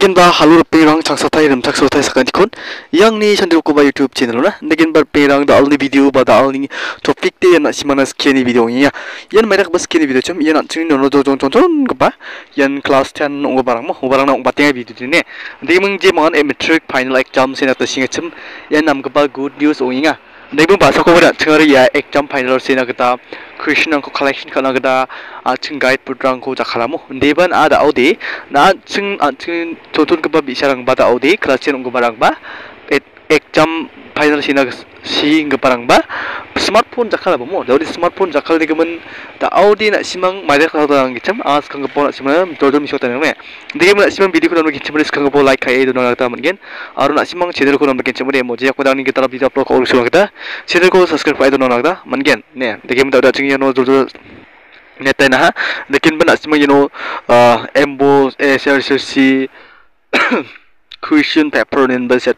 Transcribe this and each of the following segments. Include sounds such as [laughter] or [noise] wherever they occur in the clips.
negin ba halur pirang changsa thai rim thak so sakan dikun yang ni chandu ko ba youtube channel na negin bar pirang da alni video ba da alni topic te na simana skeni video ni ya yan merak bas skeni video chum yan chini no do jong jong jong ba yan class 10 ngo barang mo barang na ba te video ne de mung je man a metric final exam sena ta singa chum yan nam ga ba good news o yinga Naibung bahasa ko pada tengah ya exam final sena kita question angko collection kana kita a chung guide putrang ko jakalamu deban ada aude na chung a chung totun ke ba bisarang bada aude kelas chen ungko barang ba. Exam final sina si ke barang ba smartphone jakala ba mo dari smartphone jakal de gemen da aude na simang mai ka da ang gicham as kang ko na simang dodom shot na me de me simang video ko na gicham ris kang ko like kai do na ta man gen aru na simang chedel ko na gicham re mo je ko da ni ki taraf video upload ko ru ta chedel ko subscribe ai do na ta man gen ne de me da da ching ya no do neta na ha lekin bana simang you know uh embo src question paper nin ba set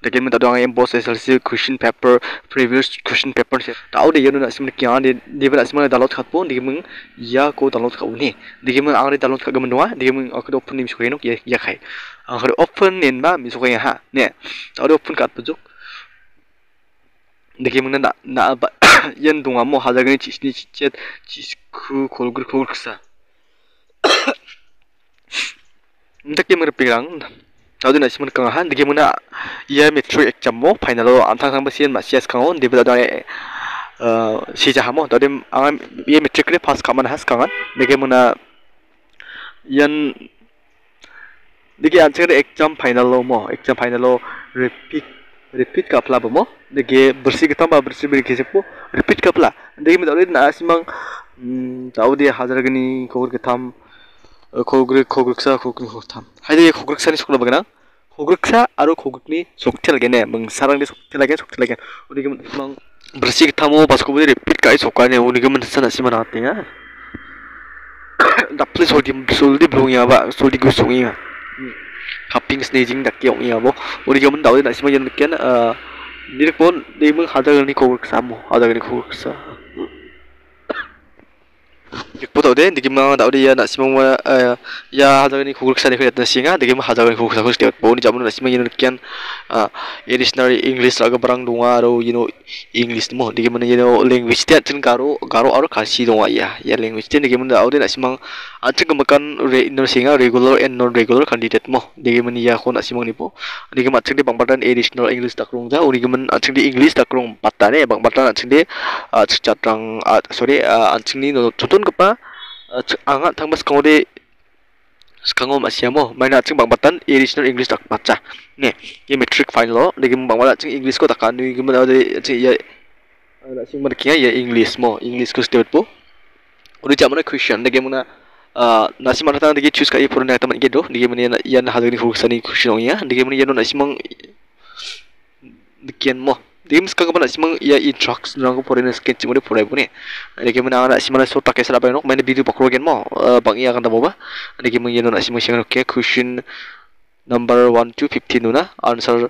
pune lekin mi tadong emboss SLC question paper previous question paper. Se tau de yanu na simne kya de de ba simne download khat pon de mung ya ko download kha uni de mung ang re download kha gamen wa de mung ak open ni mi sokeno ya ya khai ang re open nin ba mi sokaya ha. Ne tau de open kat pujuk de mung na na ba yan dunga mo hazagani chisni chichet chisku kolgur kolgsa Ndak yang [coughs] merpirang, Tadi nasi mana kang han, digi mana ia metro exam mo final lo antang sang besian masih as kangon di betul ada si jah mo. Tadi ang ia metro kene pas kaman has kangan, digi mana yan digi answer exam final lo mo, exam final lo repeat repeat kapla mo, digi bersih kita ba bersih beri po repeat kapla. Digi mana tadi nasi mang tahu dia hajar gini kau ketam 고글 고글사 고글 호탐. 하이데 고글사니 속라 bagana 고글사 아로 고글니 속텔게네. 멍 사랑니 속텔게 속텔게 우리 그 멍, 브르시 타모 바스코보디 리핏 가이 속가네 우리 그 문sana 시만 나왔대야 다플리 솔디 솔디 블롱이야 바 솔디 그 송이야. 카핑 스네징 dakki ong이야 뭐 우리 그 문다오디 나시만 연 느끼는 어 니르본 네มึง 하다가니 고글사 뭐 하다가니 고글사 Ikut tahu deh, dikit mana tahu dia nak simang mana ya hajar ni kugul kesana kaya tentang singa, dikit mana hajar ni kugul kesana setiap bau ni jamu nak simang ini kian additional English laga barang dunga atau you know English mo, dikit mana you know language dia cen karo karo atau kasih dunga ya, ya language dia dikit mana tahu dia nak simang aceh kemakan re inner singa regular and non regular candidate mo, dikit mana ya aku nak simang ni po, dikit mana aceh di bang badan additional English tak rong dah, dikit mana aceh di English tak rong patah ni, bang badan aceh di aceh catrang sorry aceh ni no contoh tun kepa angat thang mas kongde sekango masiamo main na bang batan additional english tak baca ne ye metric fine lo. Lagi bang wala cing english ko tak anu gimana ada cing ya. Ada cing mana kia ya english mo. English ko steward po. Udah jam mana question? Lagi mana nasi mana tang lagi choose kai purna teman gitu lagi mana yan hadari fokus ani question ya. Lagi mana yan nasi mang dikian mo Dims kagak pernah sih ya i trucks nang ko porin sketch mo de porai pune. Ade ke mana ana sih mana so takai sara bayanok main video pakro gen mo bang iya kan tamo ba. Ade ke mengino na sih mo sing ke question number 1 to 15 nuna answer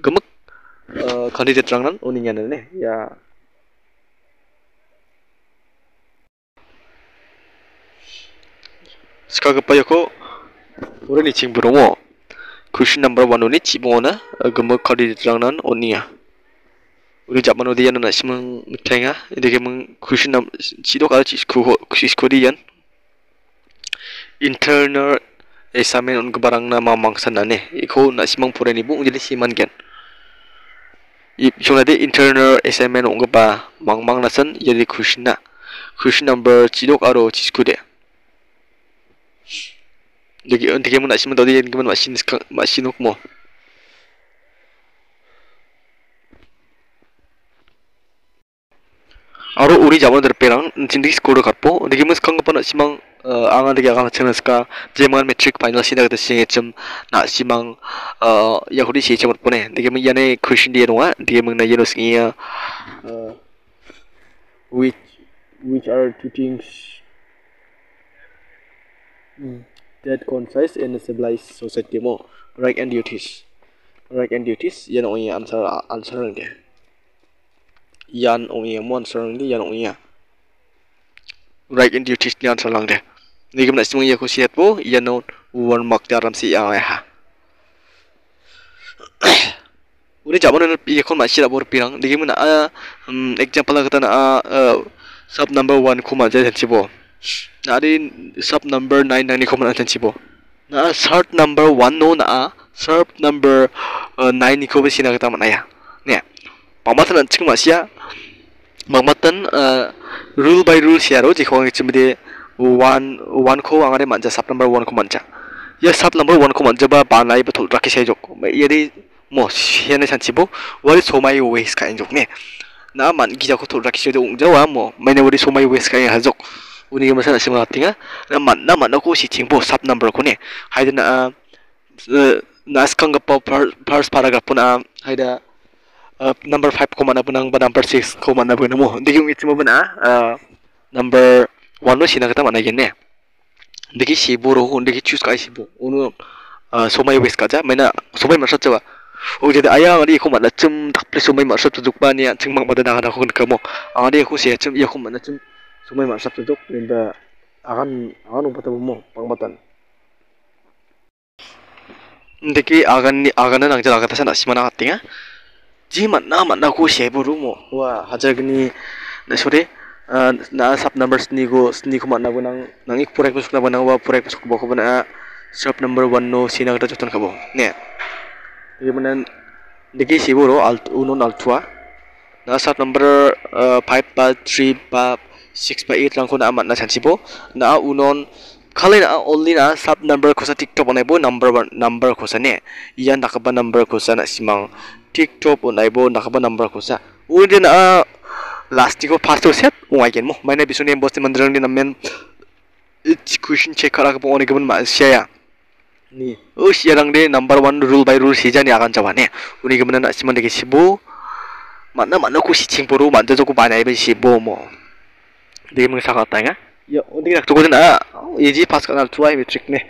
gemek candidate rangan uningan ne ya Sekarang apa ya ko? Orang ni cing beromo. Question number 1 ni cibong na gemek candidate rangan unia. 우리 잡만 어디야는 아시면 우리 zaman dia nana simang tenga dia meng kushinam sido kal chis ku kusis korean internal examen on barang na mamang sanane iko na simang porani bu jadi siman gen 이 쇼나데 인터널 SMN 온거바 망망나선 예리 쿠시나 쿠시 넘버 지독 아로 지스쿠데 여기 언떻게 문 아시면 어디 있는 건 마신 마신옥 뭐 Aro uri zaman terperang, sini skor karpo. Degi mus kang apa nak simang angan degi angan macam naska. Zaman metric final sini kita sini macam nak simang ya kudi sih cuma pune. Degi mus yane Christian dia nuah, degi mus na yano singia. Which which are two things that concise in a civilized society mo. Right and duties. Right and duties, yan ang answer answer dia yan ongi mon sarang di yan ongi right in duties ni answer lang de ni gam na simang ya ko siat po yan no one mark ti aram si yang ha uni jaman pi kon ma sira bor pirang? Digi mun a example kata na sub number 1 kuma ja chibo na di sub number 9 nani kuma na chibo na third number 1 no na third number 9 ni ko sina kata mana ya? ne pamatan ching ma sia magmatan rule by rule sia ro jikho chimde 1 1 ko angare manja sub number one ko manja ya sub number 1 ko manja ba ba nai ba thul rakhi sai jok yedi mo hian san chibo wari somai ways ka jok ne na man gija ko thul rakhi sai jok jawa mo mai ne wari somai ways ka ha jok uni ma sana sima tinga na man na man ko si chingbo sub number ko ne haida na na skang ga first paragraph puna haida number 5 ko mana punang ba number 6 ko mana puna mo digi ngi chimo bana number 1 no sina kata mana genne digi si boro ko digi choose ka si bo unu somai wes kaja mena somai masat jawa o jadi ayah ngadi ko mana chum tak pli somai masat tuk ba ni ching mang bada na ko ko mo ngadi ko si chum ya ko mana chum sumai mak sabtu tuk ninda akan akan upata mo pangbatan ndeki agan ni agan nang jala kata sana simana katinga ji man na man na ko shebo rumo wa hajagni na sore na sub numbers ni go ni ko man na nang nang ik purek busuk na banang wa purek busuk bo ko bana sub number 1 no sina kata jotan kabo ne ye manan ndeki shebo ro alt uno altua na sub number 5 pa 3 pa six by eight lang ko na amat na chansibo na unon kali na only na sub number ko sa tiktok onay bo number one number ko sa ne iyan nakaba number ko sa na simang tiktok onay bo nakaba number ko sa udi na last ko fast to set ungay gen mo may na biso niyan boss ni mandrang din namin question check kara ka po onay gaban ma siya ni oh siya lang de number one rule by rule siya ni akan jawa ne uni gaban na simang degi sibo mana mana ko si chingpuru manjo ko ba na ibe sibo mo dia mengesahkan tanya ya untuk nak tukar na easy pas kan al tuai metric ne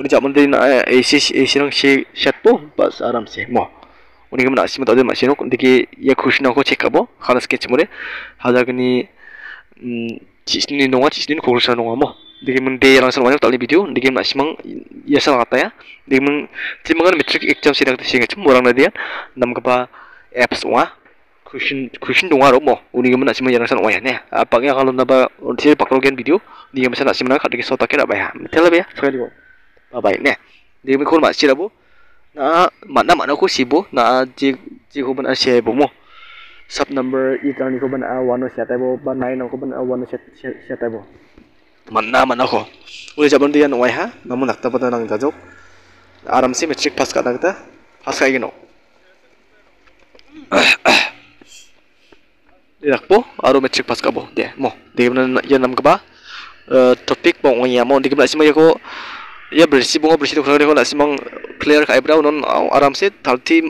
udah zaman dia na AC AC nang si set po pas aram se udah gimana sih mata dia masih nuk diki ya kushna ko check abo khala sketch mo re hada gini cisni nonga cisni ko kursa nonga mo. Diki mun de langsung banyak tali video. Diki masih mang ya salah kata ya. Diki mun timangan metric exam nak sih ngecum orang na dia nam kapa apps wah cushion cushion dong aro mo. Uni gimana sih yang san waya ne. Apaknya kalau naba sih pakro gen video. Ni gimana sana sih mana kadang kisah tak kira bayar tel ya sekali go bye bye ne. Dia mikul mak sih bu na mana mana aku sibo na ji ji ko ban asia bu mo. Sub number itan ni ko ban a one set bo ba nine ko ban a one set set bo mana mana ko udah jaban dia no ha namun nak tapat nang jajok aram sih metric pas kada kita. Pas kayak gino irakpo aro metric pas kabo de mo. De mana ya nam kaba topik bong ya mo. De kaba sima ko ya bersih bunga bersih ko ko simang clear ka eyebrow non aram se thalti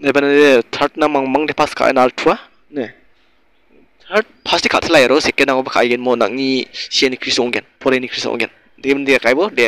ne bana de third na mang mang de pas ka nal thua ne third first ka thla ero second na ka igen mo nang ni sian kris ongen pore ni kris ongen de de kai bo de